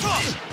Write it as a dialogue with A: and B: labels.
A: Stop!